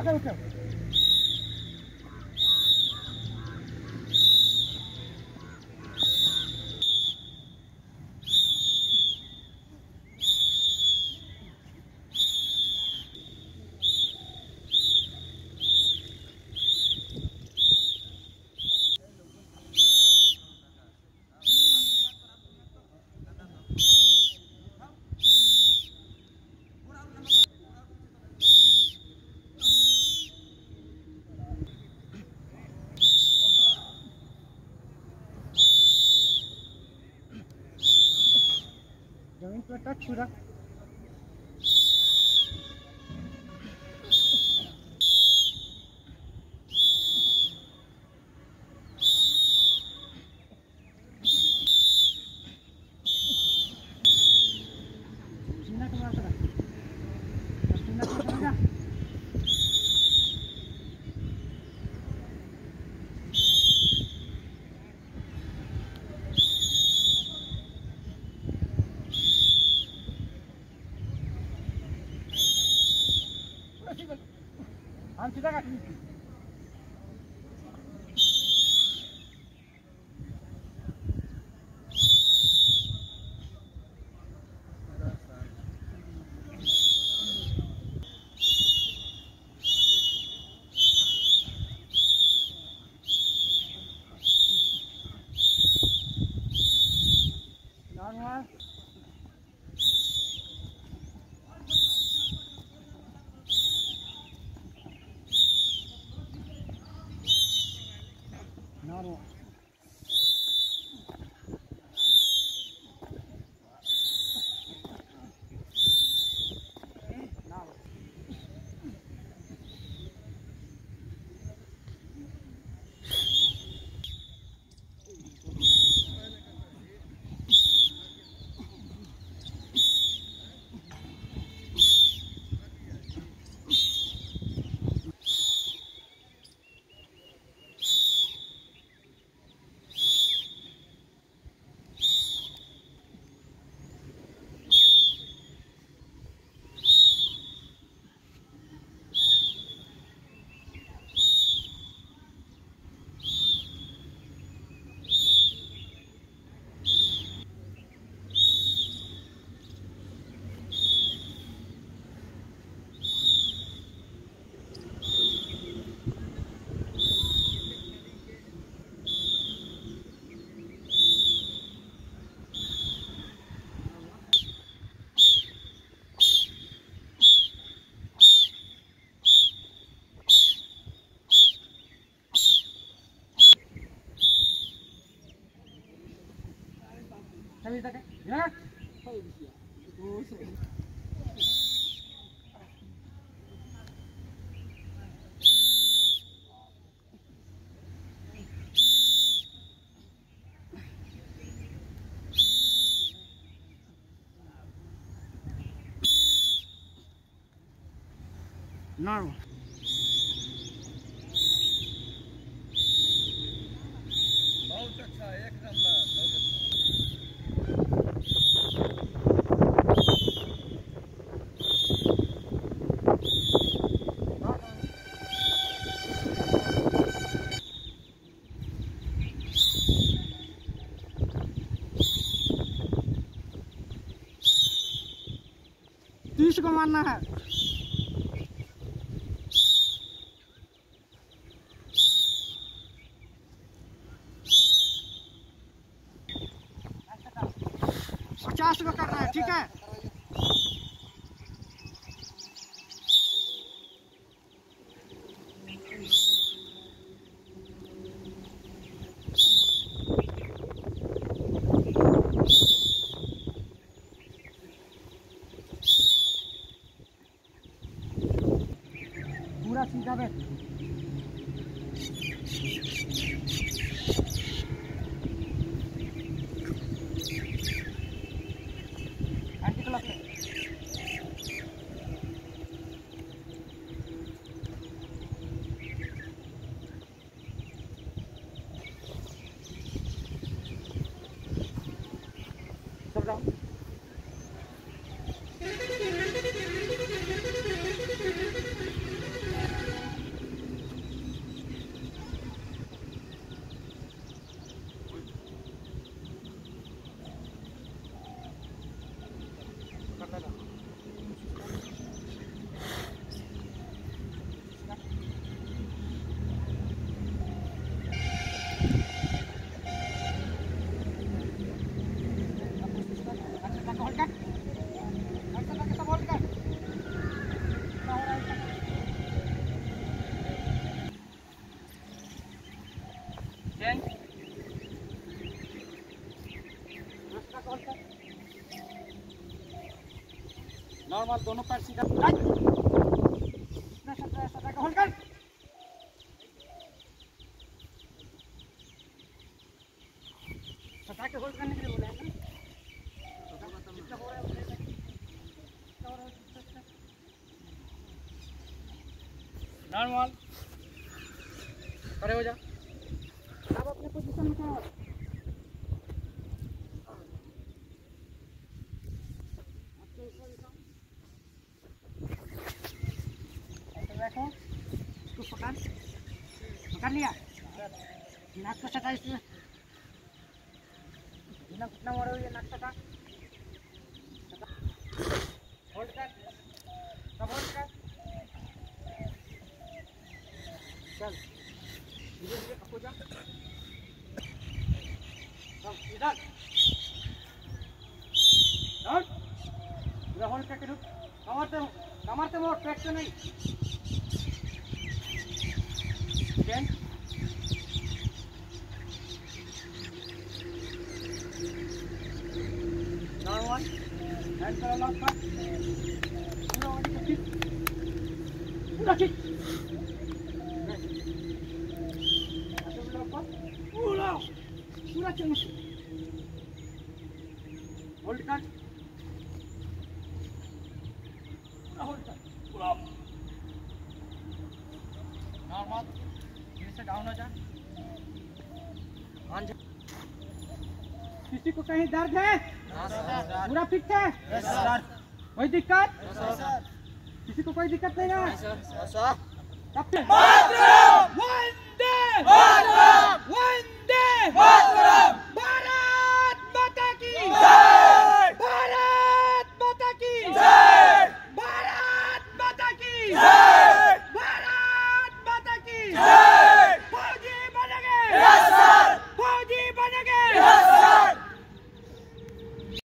आकर उठो टच छुरा सीना के मार करा सीना के मार करा हम सीधा Kami tak, ya? Oh, iya. Oh, Normal. तीस को मारना है। पचास को करना है ठीक है? पूरा सीधा बैठ नॉर्मल दोनों पैर सीधा। सत्रह नॉर्मल खड़े हो जा। अब अपने पोजीशन में क्या हो? इसको पकड़ पकड़ लिया नाक को सटा इसमें बिना घुटना मोड़े हुए नाक सटा होल्ड कर सब होल्ड कर चल धीरे धीरे हो जा सब इधर डाउन पूरा होल्ड करके रुक कमर से कमर से मोड़ पेट से नहीं डाउन हो जा किसी को कहीं दर्द है? पूरा Munafik है eh? Yes sir. Koi dikkat? Yes sir. Kisi ko Matram! One day! Matram! One day! Matram!